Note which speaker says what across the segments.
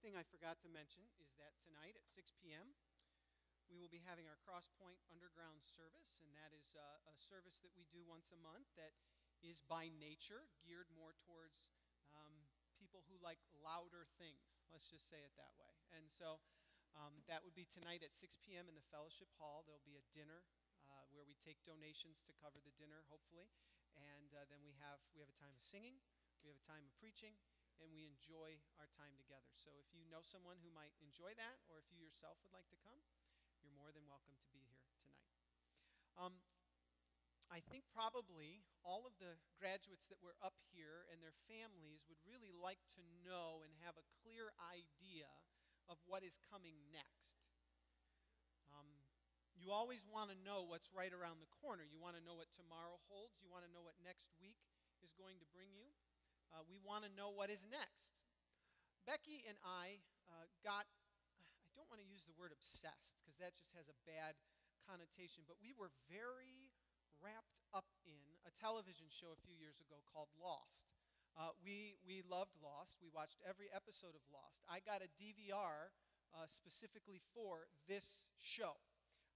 Speaker 1: thing I forgot to mention is that tonight at 6 p.m., we will be having our Crosspoint Underground service, and that is uh, a service that we do once a month that is by nature geared more towards um, people who like louder things. Let's just say it that way. And so um, that would be tonight at 6 p.m. in the Fellowship Hall. There'll be a dinner uh, where we take donations to cover the dinner, hopefully, and uh, then we have we have a time of singing, we have a time of preaching, and we enjoy our time together. So if you know someone who might enjoy that, or if you yourself would like to come, you're more than welcome to be here tonight. Um, I think probably all of the graduates that were up here and their families would really like to know and have a clear idea of what is coming next. Um, you always want to know what's right around the corner. You want to know what tomorrow holds. You want to know what next week is going to bring you. Uh, we want to know what is next. Becky and I uh, got, I don't want to use the word obsessed because that just has a bad connotation, but we were very wrapped up in a television show a few years ago called Lost. Uh, we, we loved Lost. We watched every episode of Lost. I got a DVR uh, specifically for this show.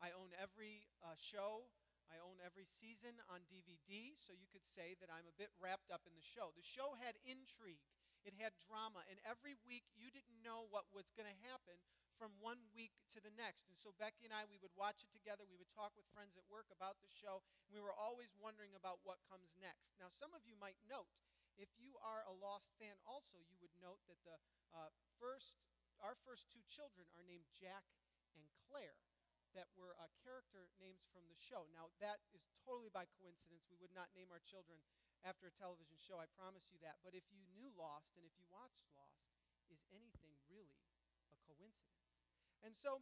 Speaker 1: I own every uh, show, I own every season on DVD, so you could say that I'm a bit wrapped up in the show. The show had intrigue, it had drama, and every week you didn't know what was going to happen from one week to the next. And so Becky and I, we would watch it together. We would talk with friends at work about the show. And we were always wondering about what comes next. Now, some of you might note, if you are a Lost fan also, you would note that the uh, first, our first two children are named Jack and Claire that were uh, character names from the show. Now, that is totally by coincidence. We would not name our children after a television show, I promise you that. But if you knew Lost and if you watched Lost, is anything really a coincidence? And so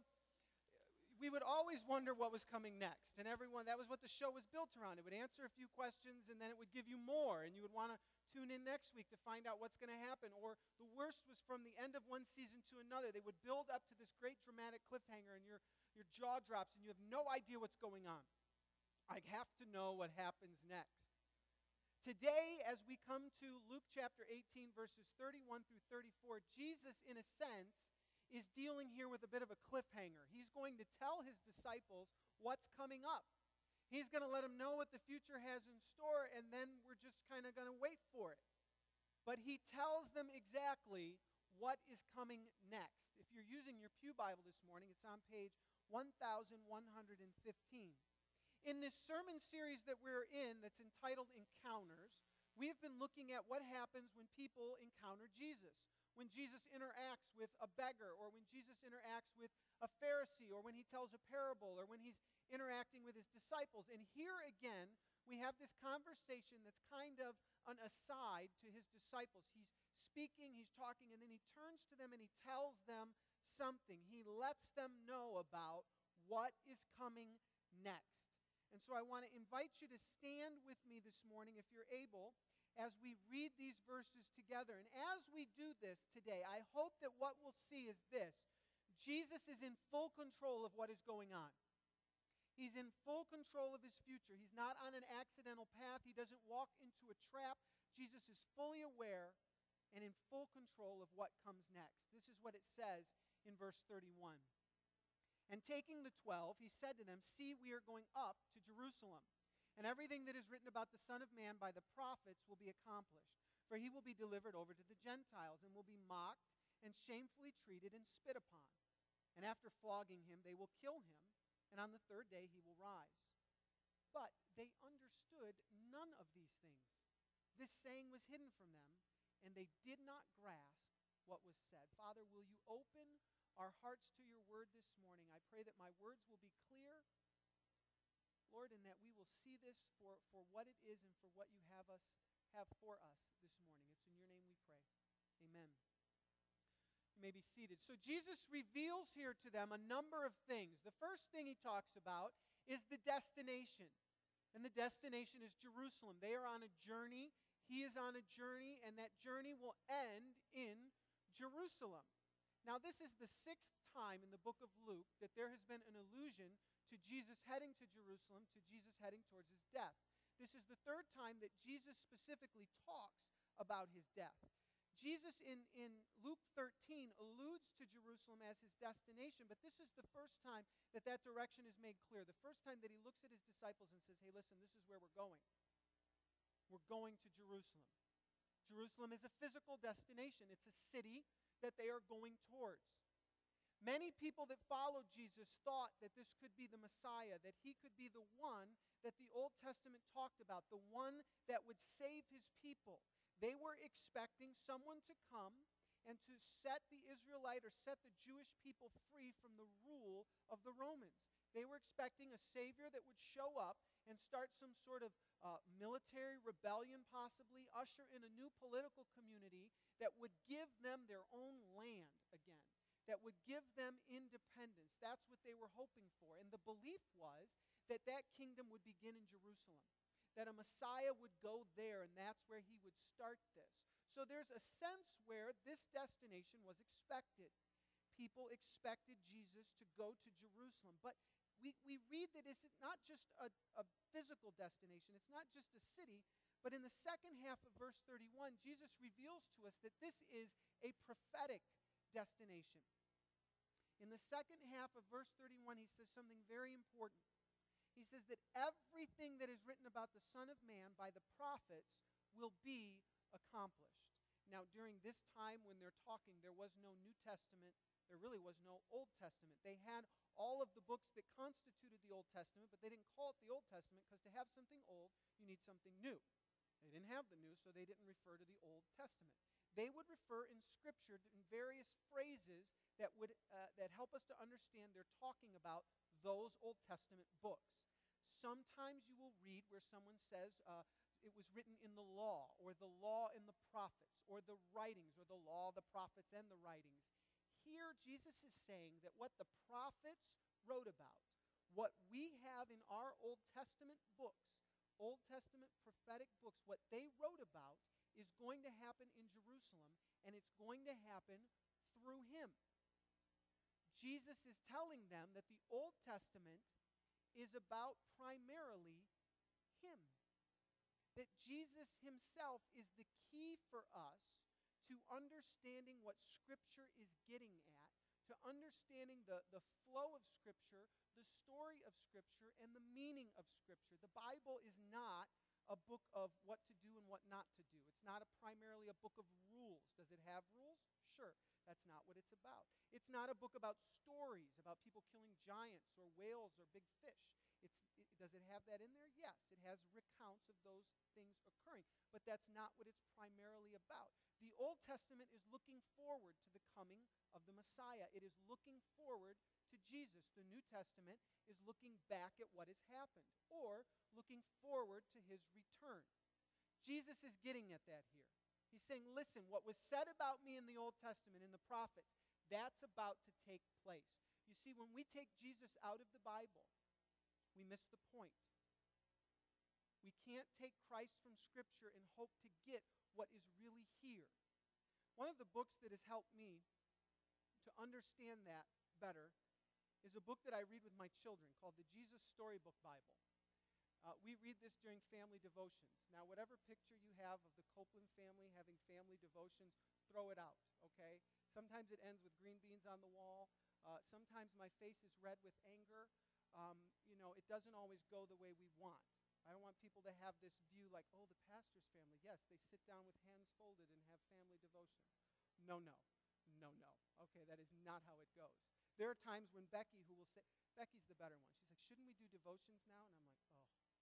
Speaker 1: we would always wonder what was coming next. And everyone, that was what the show was built around. It would answer a few questions and then it would give you more. And you would want to tune in next week to find out what's going to happen. Or the worst was from the end of one season to another. They would build up to this great dramatic cliffhanger and your, your jaw drops and you have no idea what's going on. I have to know what happens next. Today, as we come to Luke chapter 18, verses 31 through 34, Jesus, in a sense, is dealing here with a bit of a cliffhanger. He's going to tell his disciples what's coming up. He's going to let them know what the future has in store, and then we're just kind of going to wait for it. But he tells them exactly what is coming next. If you're using your Pew Bible this morning, it's on page 1115. In this sermon series that we're in, that's entitled Encounters, we have been looking at what happens when people encounter Jesus when Jesus interacts with a beggar, or when Jesus interacts with a Pharisee, or when he tells a parable, or when he's interacting with his disciples. And here again, we have this conversation that's kind of an aside to his disciples. He's speaking, he's talking, and then he turns to them and he tells them something. He lets them know about what is coming next. And so I want to invite you to stand with me this morning, if you're able, as we read these verses together. And as we do this today, I hope that what we'll see is this Jesus is in full control of what is going on. He's in full control of his future. He's not on an accidental path, he doesn't walk into a trap. Jesus is fully aware and in full control of what comes next. This is what it says in verse 31. And taking the twelve, he said to them, See, we are going up to Jerusalem and everything that is written about the Son of Man by the prophets will be accomplished. For he will be delivered over to the Gentiles, and will be mocked, and shamefully treated, and spit upon. And after flogging him, they will kill him, and on the third day he will rise. But they understood none of these things. This saying was hidden from them, and they did not grasp what was said. Father, will you open our hearts to your word this morning? I pray that my words will be clear Lord, and that we will see this for, for what it is and for what you have us have for us this morning. It's in your name we pray. Amen. You may be seated. So Jesus reveals here to them a number of things. The first thing he talks about is the destination. And the destination is Jerusalem. They are on a journey. He is on a journey, and that journey will end in Jerusalem. Now, this is the sixth time in the book of Luke that there has been an allusion to Jesus heading to Jerusalem, to Jesus heading towards his death. This is the third time that Jesus specifically talks about his death. Jesus in, in Luke 13 alludes to Jerusalem as his destination, but this is the first time that that direction is made clear. The first time that he looks at his disciples and says, Hey, listen, this is where we're going. We're going to Jerusalem. Jerusalem is a physical destination, it's a city that they are going towards. Many people that followed Jesus thought that this could be the Messiah, that he could be the one that the Old Testament talked about, the one that would save his people. They were expecting someone to come and to set the Israelite or set the Jewish people free from the rule of the Romans. They were expecting a Savior that would show up and start some sort of uh, military rebellion, possibly, usher in a new political community that would give them their own land again that would give them independence. That's what they were hoping for. And the belief was that that kingdom would begin in Jerusalem, that a Messiah would go there, and that's where he would start this. So there's a sense where this destination was expected. People expected Jesus to go to Jerusalem. But we, we read that it's not just a, a physical destination, it's not just a city, but in the second half of verse 31, Jesus reveals to us that this is a prophetic destination. In the second half of verse 31, he says something very important. He says that everything that is written about the Son of Man by the prophets will be accomplished. Now, during this time when they're talking, there was no New Testament, there really was no Old Testament. They had all of the books that constituted the Old Testament, but they didn't call it the Old Testament because to have something old, you need something new. They didn't have the new, so they didn't refer to the Old Testament they would refer in Scripture in various phrases that would uh, that help us to understand they're talking about those Old Testament books. Sometimes you will read where someone says uh, it was written in the law, or the law in the prophets, or the writings, or the law, the prophets, and the writings. Here, Jesus is saying that what the prophets wrote about, what we have in our Old Testament books, Old Testament prophetic books, what they wrote about is going to happen in Jerusalem, and it's going to happen through him. Jesus is telling them that the Old Testament is about primarily. That Jesus himself is the key for us to understanding what Scripture is getting at, to understanding the, the flow of Scripture, the story of Scripture, and the meaning of Scripture. The Bible is not a book of what to do and what not to do. It's not a primarily a book of rules. Does it have rules? Sure. That's not what it's about. It's not a book about stories, about people killing giants or whales or big fish. It's, it, does it have that in there? Yes. It has recounts of those things occurring. But that's not what it's primarily about. The Old Testament is looking forward to the coming of the Messiah, it is looking forward to Jesus. The New Testament is looking back at what has happened or looking forward to his return. Jesus is getting at that here. He's saying, listen, what was said about me in the Old Testament, in the prophets, that's about to take place. You see, when we take Jesus out of the Bible, we miss the point. We can't take Christ from Scripture and hope to get what is really here. One of the books that has helped me to understand that better is a book that I read with my children called the Jesus Storybook Bible. Uh, we read this during family devotions. Now, whatever picture you have of the Copeland family having family devotions, throw it out, okay? Sometimes it ends with green beans on the wall. Uh, sometimes my face is red with anger. Um, you know, it doesn't always go the way we want. I don't want people to have this view like, oh, the pastor's family. Yes, they sit down with hands folded and have family devotions. No, no, no, no. Okay, that is not how it goes. There are times when Becky, who will say, Becky's the better one. She's like, shouldn't we do devotions now? And I'm like, oh, should we?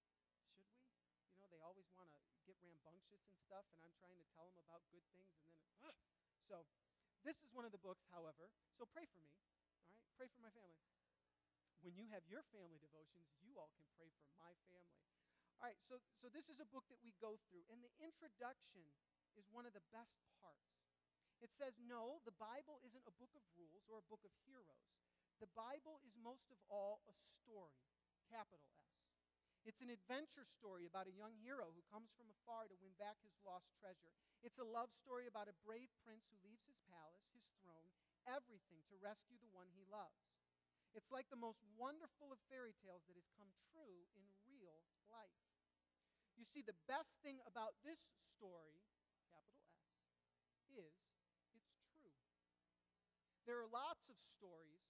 Speaker 1: You know, they always want to get rambunctious and stuff, and I'm trying to tell them about good things, and then, so this is one of the books, however. So pray for me, all right? Pray for my family. When you have your family devotions, you all can pray for my family. All right, so, so this is a book that we go through, and the introduction is one of the best parts. It says, no, the Bible isn't a book of rules or a book of heroes. The Bible is most of all a story, capital S. It's an adventure story about a young hero who comes from afar to win back his lost treasure. It's a love story about a brave prince who leaves his palace, his throne, everything to rescue the one he loves. It's like the most wonderful of fairy tales that has come true in real life. You see, the best thing about this story, capital S,
Speaker 2: is it's true. There are lots of stories,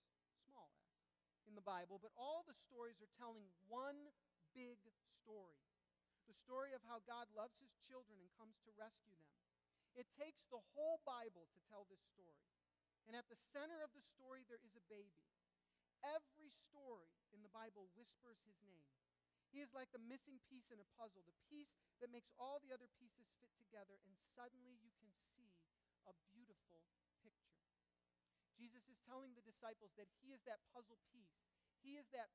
Speaker 2: small s, in the Bible, but all the stories are telling one big story the story of how God loves his children and comes to rescue them. It takes the whole Bible to tell this story. And at the center of the story, there is a baby. Every story in the Bible whispers his name. He is like the missing piece in a puzzle, the piece that makes all the other pieces fit together, and suddenly you can see a beautiful picture. Jesus is telling the disciples that he is that puzzle piece. He is that,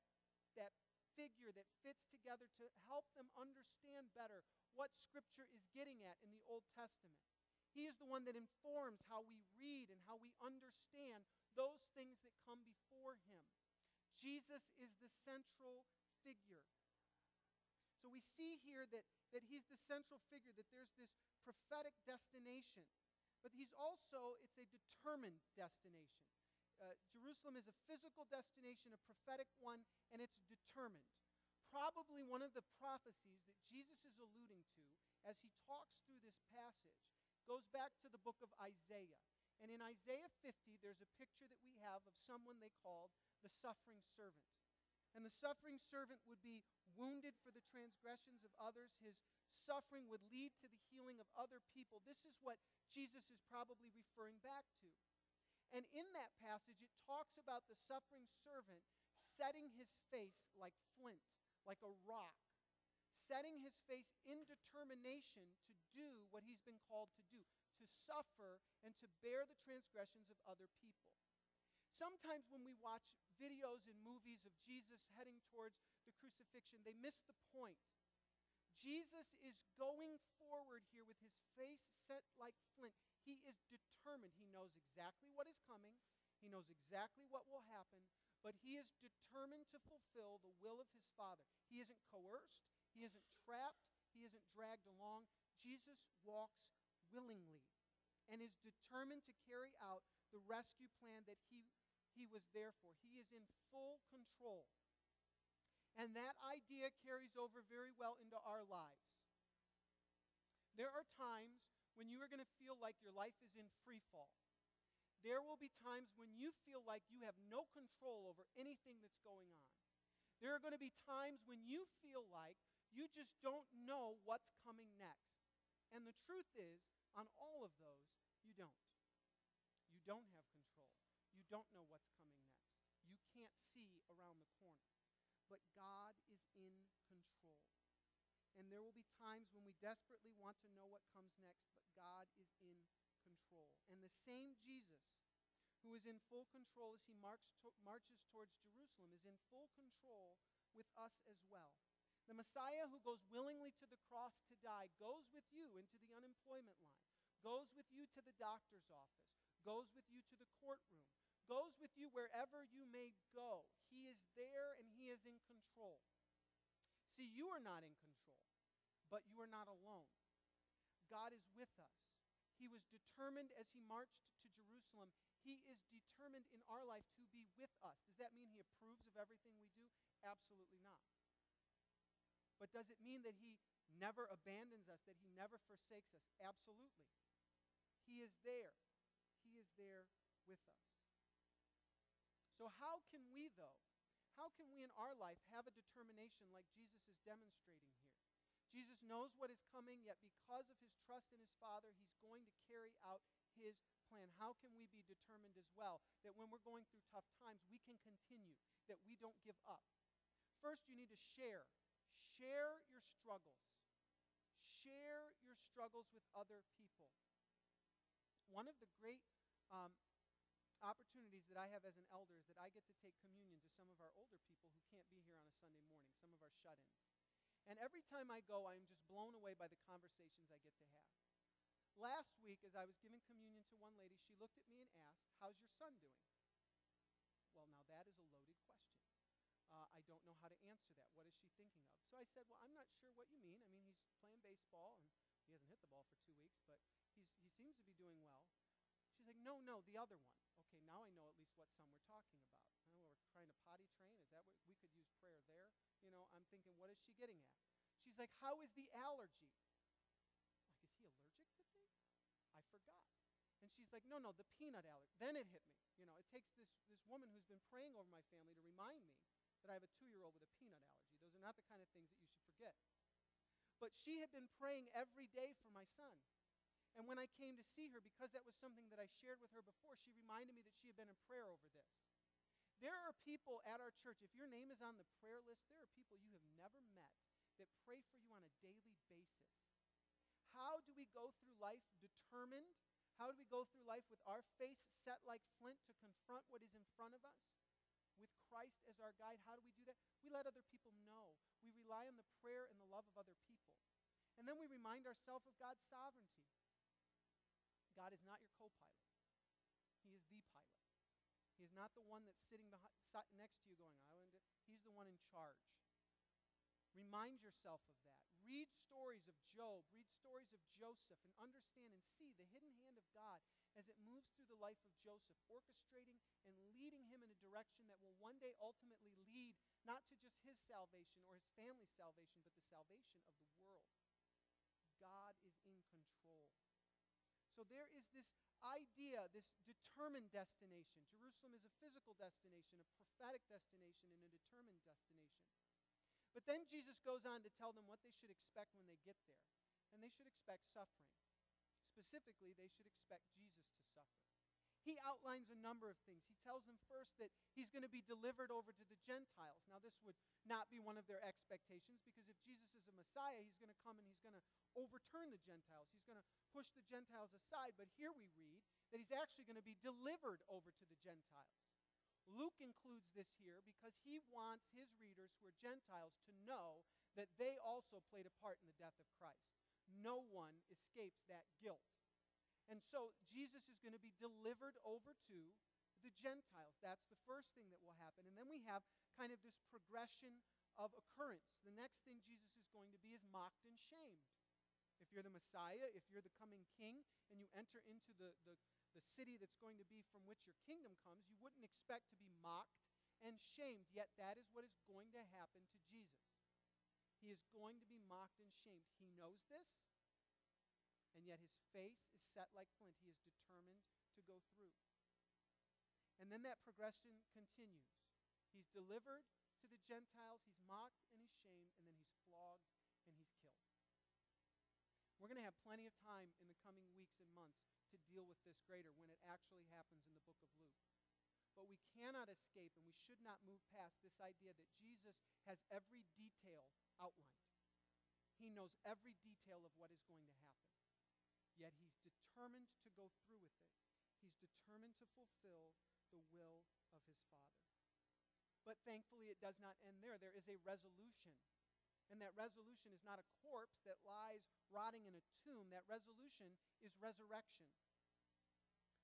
Speaker 2: that figure that fits together to help them understand better what Scripture is getting at in the Old Testament. He is the one that informs how we read and how we understand those things that come before him. Jesus is the central figure. So we see here that, that he's the central figure, that there's this prophetic destination. But he's also, it's a determined destination. Uh, Jerusalem is a physical destination, a prophetic one, and it's determined. Probably one of the prophecies that Jesus is alluding to as he talks through this passage goes back to the book of Isaiah. And in Isaiah 50, there's a picture that we have of someone they called the suffering servant. And the suffering servant would be wounded for the transgressions of others. His suffering would lead to the healing of other people. This is what Jesus is probably referring back to. And in that passage, it talks about the suffering servant setting his face like flint, like a rock, setting his face in determination to do what he's been called to do, suffer and to bear the transgressions of other people. Sometimes when we watch videos and movies of Jesus heading towards the crucifixion, they miss the point. Jesus is going forward here with his face set like flint. He is determined. He knows exactly what is coming, he knows exactly what will happen, but he is determined to fulfill the will of his Father. He isn't coerced, he isn't trapped, he isn't dragged along. Jesus walks willingly and is determined to carry out the rescue plan that he, he was there for. He is in full control. And that idea carries over very well into our lives. There are times when you are going to feel like your life is in free fall. There will be times when you feel like you have no control over anything that's going on. There are going to be times when you feel like you just don't know what's coming next. And the truth is, on all of those, you don't. You don't have control. You don't know what's coming next. You can't see around the corner but God is in control. And there will be times when we desperately want to know what comes next, but God is in control. And the same Jesus who is in full control as he to, marches towards Jerusalem is in full control with us as well. The Messiah who goes willingly to the cross to die goes with you into the unemployment line, goes with you to the doctor's office, goes with you to the courtroom, goes with you wherever you may go. He is there and He is in control. See, you are not in control, but you are not alone. God is with us. He was determined as He marched to Jerusalem. He is determined in our life to be with us. Does that mean He approves of everything we do? Absolutely not. But does it mean that He never abandons us, that He never forsakes us? Absolutely. He is there. He is there with us. So, how can we, though, how can we in our life have a determination like Jesus is demonstrating here? Jesus knows what is coming, yet because of his trust in his Father, he's going to carry out his plan. How can we be determined as well that when we're going through tough times, we can continue, that we don't give up? First, you need to share. Share your struggles. Share your struggles with other people. One of the great um, opportunities that I have as an elder is that I get to take communion to some of our older people who can't be here on a Sunday morning, some of our shut ins. And every time I go, I am just blown away by the conversations I get to have. Last week, as I was giving communion to one lady, she looked at me and asked, How's your son doing? Well, now that is a loaded question. Uh, I don't know how to answer that. What is she thinking of? So I said, Well, I'm not sure what you mean. I mean, he's playing baseball, and he hasn't hit the ball for two weeks, but he seems to be doing well. She's like, No, no, the other one okay, now I know at least what some we're talking about. we're trying to potty train. Is that what we could use prayer there? You know, I'm thinking, what is she getting at? She's like, how is the allergy? Like, is he allergic to things? I forgot. And she's like, no, no, the peanut allergy. Then it hit me. You know, it takes this, this woman who's been praying over my family to remind me that I have a two year old with a peanut allergy. Those are not the kind of things that you should forget. But she had been praying every day for my son. And when I came to see her, because that was something that I shared with her before, she reminded me that she had been in prayer over this. There are people at our church, if your name is on the prayer list, there are people you have never met that pray for you on a daily basis. How do we go through life determined? How do we go through life with our face set like flint to confront what is in front of us? With Christ as our guide, how do we do that? We let other people know. We rely on the prayer and the love of other people. And then we remind ourselves of God's sovereignty. God is not your co pilot, He is the pilot. He is not the one that's sitting behind, next to you going, I. He's the one in charge. Remind yourself of that. Read stories of Job, read stories of Joseph, and understand and see the hidden hand of God as it moves through the life of Joseph, orchestrating and leading him in a direction that will one day ultimately lead not to just his salvation or his family's salvation, but the salvation of the world. God is in control. So there is this idea, this determined destination. Jerusalem is a physical destination, a prophetic destination, and a determined destination. But then Jesus goes on to tell them what they should expect when they get there. And they should expect suffering. Specifically, they should expect Jesus to suffer. He outlines a number of things. He tells them first that he's going to be delivered over to the Gentiles. Now, this would not be one of their expectations because if Jesus is Messiah, he's going to come and he's going to overturn the Gentiles. He's going to push the Gentiles aside. But here we read that he's actually going to be delivered over to the Gentiles. Luke includes this here because he wants his readers who are Gentiles to know that they also played a part in the death of Christ. No one escapes that guilt. And so Jesus is going to be delivered over to the Gentiles. That's the first thing that will happen. And then we have kind of this progression of occurrence. The next thing Jesus is going to be is mocked and shamed. If you're the Messiah, if you're the coming king, and you enter into the, the, the city that's going to be from which your kingdom comes, you wouldn't expect to be mocked and shamed. Yet that is what is going to happen to Jesus. He is going to be mocked and shamed. He knows this, and yet his face is set like flint. He is determined to go through. And then that progression continues. He's delivered to the Gentiles, he's mocked and he's shamed, and then he's flogged and he's killed. We're going to have plenty of time in the coming weeks and months to deal with this greater when it actually happens in the book of Luke. But we cannot escape and we should not move past this idea that Jesus has every detail outlined. He knows every detail of what is going to happen. Yet he's determined to go through with it. He's determined to fulfill the will of his Father. But thankfully, it does not end there. There is a resolution and that resolution is not a corpse that lies rotting in a tomb. That resolution is resurrection.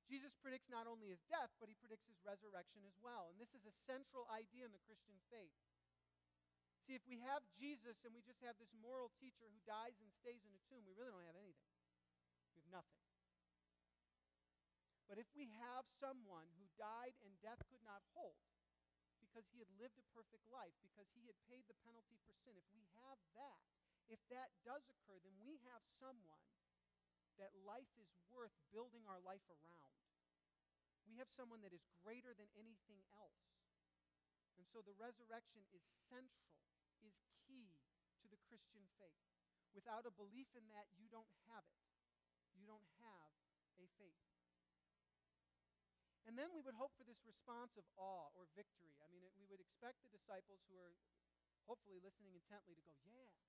Speaker 2: Jesus predicts not only his death, but he predicts his resurrection as well. And this is a central idea in the Christian faith. See, if we have Jesus and we just have this moral teacher who dies and stays in a tomb, we really don't have anything. We have nothing. But if we have someone who died and death could not hold, because he had lived a perfect life, because he had paid the penalty for sin. If we have that, if that does occur, then we have someone that life is worth building our life around. We have someone that is greater than anything else. And so the resurrection is central, is key to the Christian faith. Without a belief in that, you don't have it. You don't have a faith. And then we would hope for this response of awe or victory. I mean, it, we would expect the disciples who are hopefully listening intently to go, yeah, that,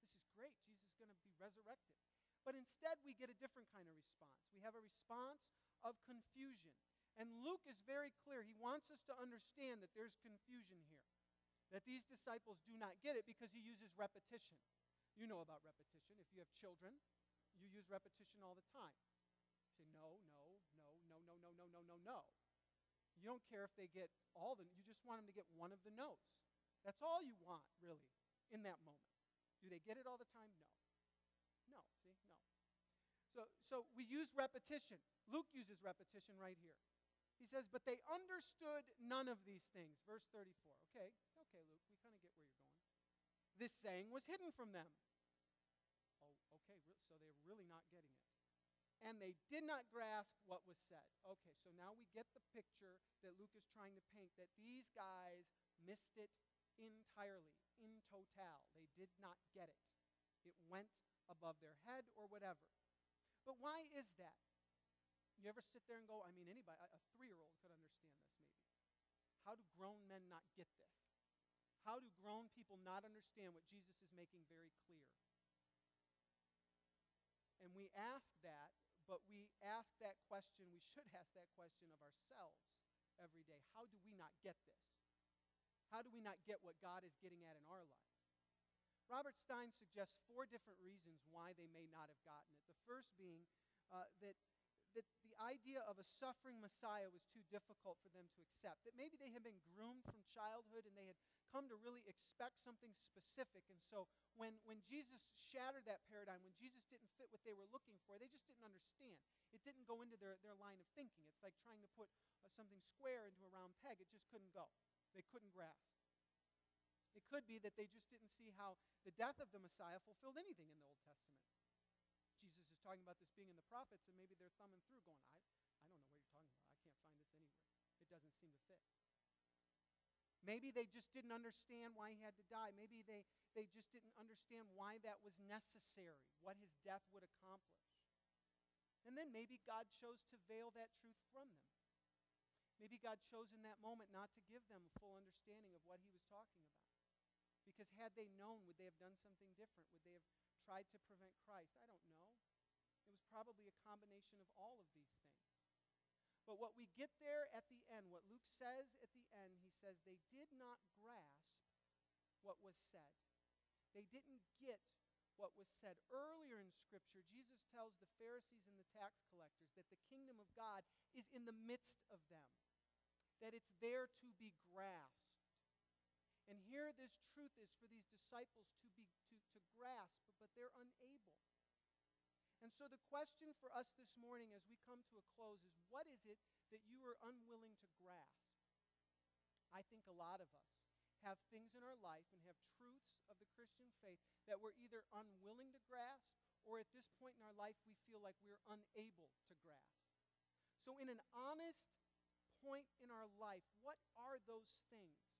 Speaker 2: this is great. Jesus is going to be resurrected. But instead, we get a different kind of response. We have a response of confusion. And Luke is very clear. He wants us to understand that there's confusion here, that these disciples do not get it because he uses repetition. You know about repetition. If you have children, you use repetition all the time. You say, no, no, no, no, no, no. You don't care if they get all the, you just want them to get one of the notes. That's all you want, really, in that moment. Do they get it all the time? No. No, see? No. So, so we use repetition. Luke uses repetition right here. He says, But they understood none of these things. Verse 34. Okay, okay, Luke, we kind of get where you're going. This saying was hidden from them. Oh, okay, so they're really not getting it. And they did not grasp what was said. Okay, so now we get the picture that Luke is trying to paint that these guys missed it entirely, in total. They did not get it. It went above their head or whatever. But why is that? You ever sit there and go, I mean, anybody, a three year old could understand this maybe. How do grown men not get this? How do grown people not understand what Jesus is making very clear? And we ask that, but we ask that question, we should ask that question of ourselves every day. How do we not get this? How do we not get what God is getting at in our life? Robert Stein suggests four different reasons why they may not have gotten it. The first being uh, that that the idea of a suffering Messiah was too difficult for them to accept. That maybe they had been groomed from childhood and they had come to really expect something specific. And so when, when Jesus shattered that paradigm, when Jesus didn't fit what they were looking for, they just didn't understand. It didn't go into their, their line of thinking. It's like trying to put uh, something square into a round peg, it just couldn't go. They couldn't grasp. It could be that they just didn't see how the death of the Messiah fulfilled anything in the Old Testament. Jesus is talking about this being in the prophets, and maybe they're thumbing through going, I, I don't know what you're talking about. I can't find this anywhere. It doesn't seem to fit. Maybe they just didn't understand why he had to die. Maybe they, they just didn't understand why that was necessary, what his death would accomplish. And then maybe God chose to veil that truth from them. Maybe God chose in that moment not to give them a full understanding of what he was talking about. Because had they known, would they have done something different? Would they have tried to prevent Christ? I don't know. It was probably a combination of all of these things. But what we get there at the end, what Luke says at the end, he says, they did not grasp what was said. They didn't get what was said. Earlier in Scripture, Jesus tells the Pharisees and the tax collectors that the kingdom of God is in the midst of them, that it's there to be grasped. And here this truth is for these disciples to be to, to grasp, but they're unable. And so the question for us this morning as we come to a close is what is it that you are unwilling to grasp? I think a lot of us have things in our life and have truths of the Christian faith that we're either unwilling to grasp or at this point in our life we feel like we're unable to grasp. So, in an honest point in our life, what are those things?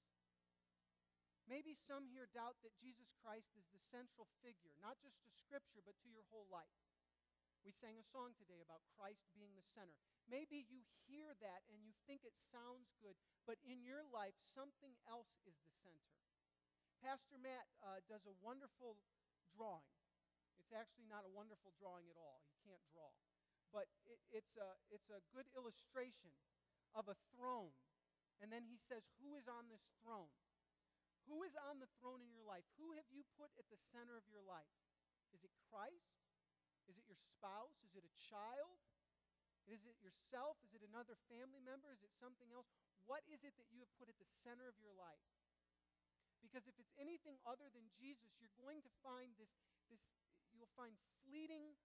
Speaker 2: Maybe some here doubt that Jesus Christ is the central figure, not just to Scripture, but to your whole life. We sang a song today about Christ being the center. Maybe you hear that and you think it sounds good, but in your life, something else is the center. Pastor Matt uh, does a wonderful drawing. It's actually not a wonderful drawing at all. He can't draw. But it, it's, a, it's a good illustration of a throne. And then he says, Who is on this throne? Who is on the throne in your life? Who have you put at the center of your life? Is it Christ? Is it your spouse? Is it a child? Is it yourself? Is it another family member? Is it something else? What is it that you have put at the center of your life? Because if it's anything other than Jesus, you're going to find this, this you'll find fleeting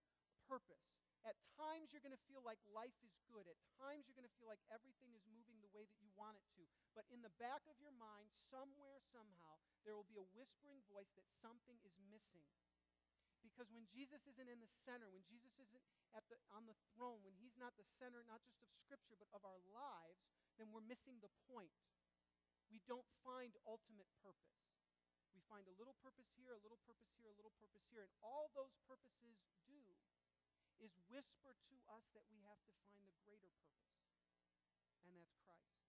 Speaker 2: purpose. At times, you're going to feel like life is good. At times, you're going to feel like everything is moving the way that you want it to. But in the back of your mind, somewhere, somehow, there will be a whispering voice that something is missing. Because when Jesus isn't in the center, when Jesus isn't at the, on the throne, when he's not the center, not just of Scripture, but of our lives, then we're missing the point. We don't find ultimate purpose. We find a little purpose here, a little purpose here, a little purpose here. And all those purposes do is whisper to us that we have to find the greater purpose, and that's Christ.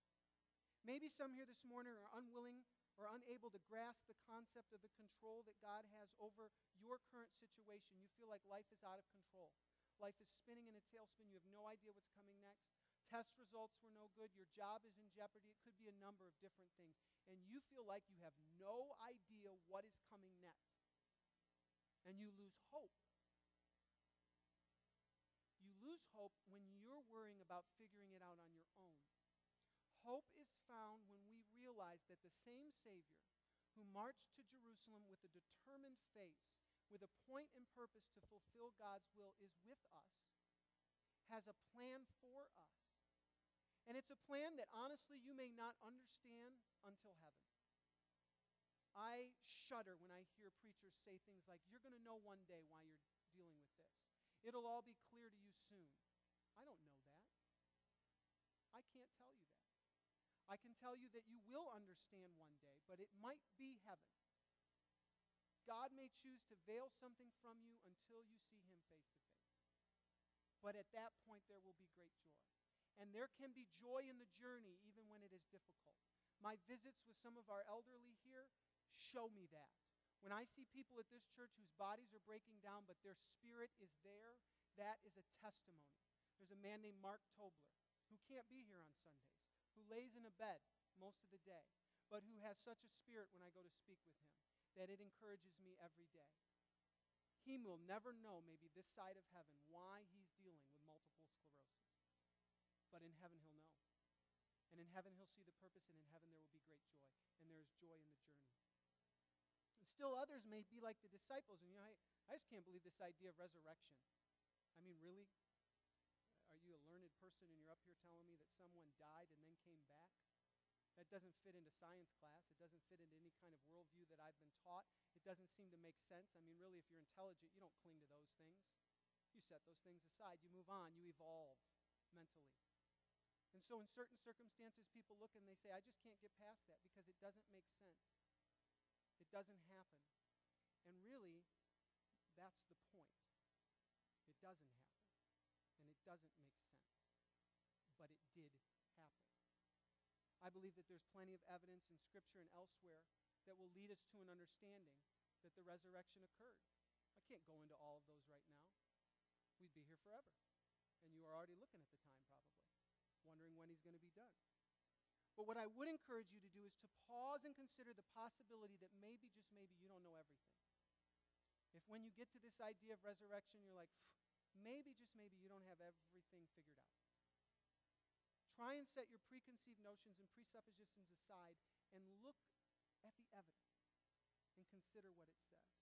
Speaker 2: Maybe some here this morning are unwilling or unable to grasp the concept of the control that God has over your current situation. You feel like life is out of control. Life is spinning in a tailspin. You have no idea what's coming next. Test results were no good. Your job is in jeopardy. It could be a number of different things. And you feel like you have no idea what is coming next. And you lose hope. You lose hope when you're worrying about figuring it out on your own. Hope is found when we realize that the same Savior who marched to Jerusalem with a determined face, with a point and purpose to fulfill God's will, is with us, has a plan for us. And it's a plan that honestly you may not understand until heaven. I shudder when I hear preachers say things like, You're going to know one day why you're dealing with this. It'll all be clear to you soon. I don't know that. I can't tell you. I can tell you that you will understand one day, but it might be heaven. God may choose to veil something from you until you see Him face to face. But at that point, there will be great joy. And there can be joy in the journey even when it is difficult. My visits with some of our elderly here show me that. When I see people at this church whose bodies are breaking down, but their spirit is there, that is a testimony. There's a man named Mark Tobler who can't be here on Sundays, who lays in a bed most of the day, but who has such a spirit when I go to speak with him that it encourages me every day. He will never know, maybe this side of heaven, why he's dealing with multiple sclerosis. But in heaven, he'll know. And in heaven, he'll see the purpose, and in heaven, there will be great joy. And there is joy in the journey. And still others may be like the disciples. And you know, I, I just can't believe this idea of resurrection. I mean, really? Are you a learned person and you're up here telling me that someone died and then came back? That doesn't fit into science class. It doesn't fit into any kind of worldview that I've been taught. It doesn't seem to make sense. I mean, really, if you're intelligent, you don't cling to those things. You set those things aside. You move on. You evolve mentally. And so, in certain circumstances, people look and they say, I just can't get past that because it doesn't make sense. It doesn't happen. And really, that's the point. It doesn't happen. And it doesn't make sense. But it did happen. I believe that there's plenty of evidence in Scripture and elsewhere that will lead us to an understanding that the resurrection occurred. I can't go into all of those right now. We'd be here forever. And you are already looking at the time, probably, wondering when he's going to be done. But what I would encourage you to do is to pause and consider the possibility that maybe, just maybe, you don't know everything. If when you get to this idea of resurrection, you're like, maybe, just maybe, you don't have everything figured out. Try and set your preconceived notions and presuppositions aside and look at the evidence and consider what it says.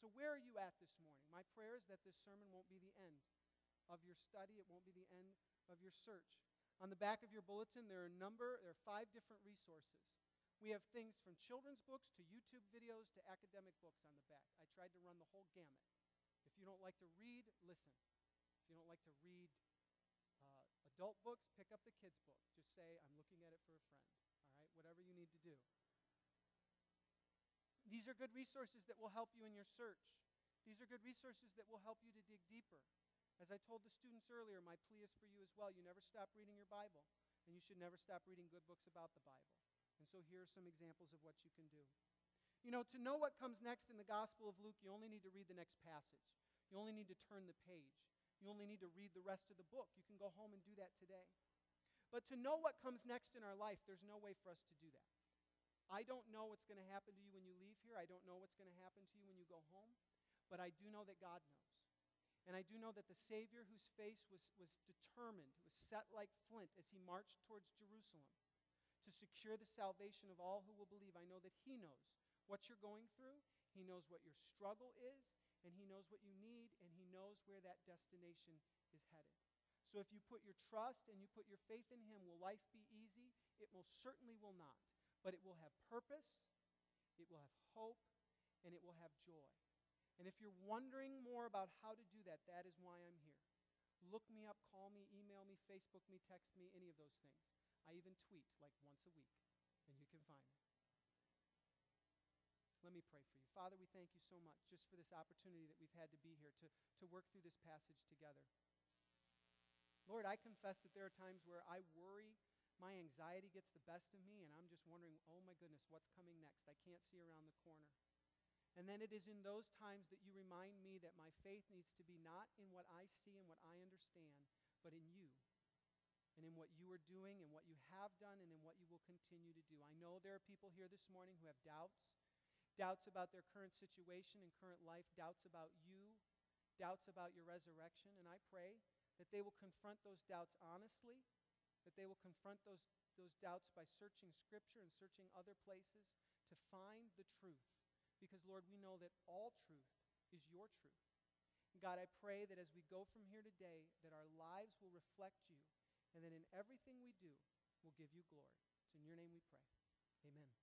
Speaker 2: So, where are you at this morning? My prayer is that this sermon won't be the end of your study, it won't be the end of your search. On the back of your bulletin, there are a number, there are five different resources. We have things from children's books to YouTube videos to academic books on the back. I tried to run the whole gamut. If you don't like to read, listen. If you don't like to read adult books, pick up the kids' book. Just say, I'm looking at it for a friend. All right? Whatever you need to do. These are good resources that will help you in your search. These are good resources that will help you to dig deeper. As I told the students earlier, my plea is for you as well. You never stop reading your Bible, and you should never stop reading good books about the Bible. And so here are some examples of what you can do. You know, to know what comes next in the Gospel of Luke, you only need to read the next passage. You only need to turn the page. You only need to read the rest of the book. You can go home and do that today. But to know what comes next in our life, there's no way for us to do that. I don't know what's going to happen to you when you leave here. I don't know what's going to happen to you when you go home. But I do know that God knows. And I do know that the Savior, whose face was, was determined, was set like flint as he marched towards Jerusalem to secure the salvation of all who will believe, I know that he knows what you're going through, he knows what your struggle is, and he knows what you need, and he knows where that destination is headed. So if you put your trust and you put your faith in him, will life be easy? It most certainly will not. But it will have purpose, it will have hope, and it will have joy. And if you're wondering more about how to do that, that is why I'm here. Look me up, call me, email me, Facebook me, text me, any of those things. I even tweet like once a week, and you can find me. Let me pray for you. Father, we thank you so much just for this opportunity that we've had to be here to, to work through this passage together. Lord, I confess that there are times where I worry, my anxiety gets the best of me, and I'm just wondering, oh my goodness, what's coming next? I can't see around the corner. And then it is in those times that you remind me that my faith needs to be not in what I see and what I understand, but in you and in what you are doing and what you have done and in what you will continue to do. I know there are people here this morning who have doubts doubts about their current situation and current life, doubts about you, doubts about your resurrection. And I pray that they will confront those doubts honestly, that they will confront those, those doubts by searching Scripture and searching other places to find the truth because, Lord, we know that all truth is your truth. God, I pray that as we go from here today, that our lives will reflect you, and that in everything we do, we'll give you glory. It's in your name we pray. Amen.